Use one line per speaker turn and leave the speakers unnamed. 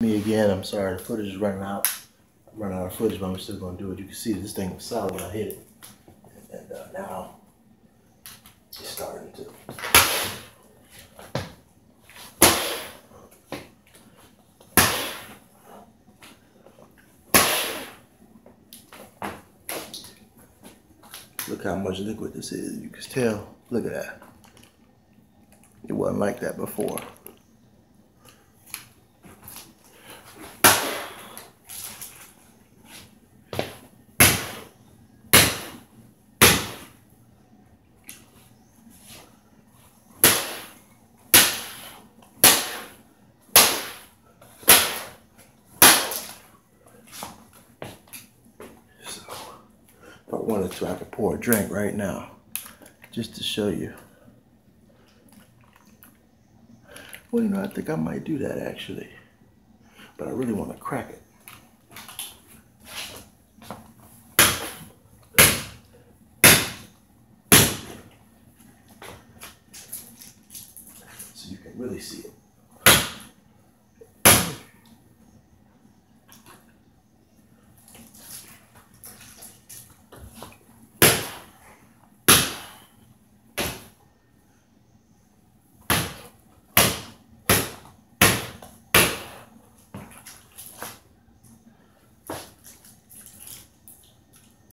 Me again, I'm sorry, the footage is running out. I'm running out of footage, but I'm still gonna do it. You can see this thing was solid when I hit it. And uh, now it's starting to. Look how much liquid this is. You can tell. Look at that. It wasn't like that before. Wanted to, I could pour a drink right now, just to show you. Well, you know, I think I might do that actually, but I really want to crack it. So you can really see it.